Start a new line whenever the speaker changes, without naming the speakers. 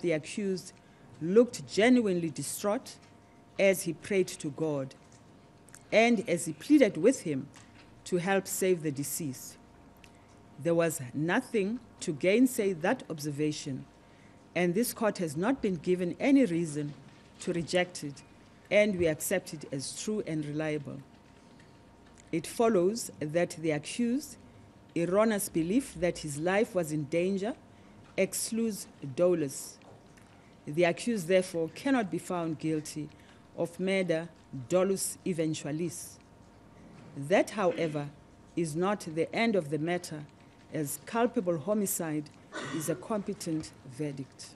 The accused looked genuinely distraught as he prayed to God and as he pleaded with him to help save the deceased. There was nothing to gainsay that observation, and this court has not been given any reason to reject it, and we accept it as true and reliable. It follows that the accused erroneous belief that his life was in danger excludes dolus. The accused, therefore, cannot be found guilty of murder dolus eventualis. That, however, is not the end of the matter, as culpable homicide is a competent verdict.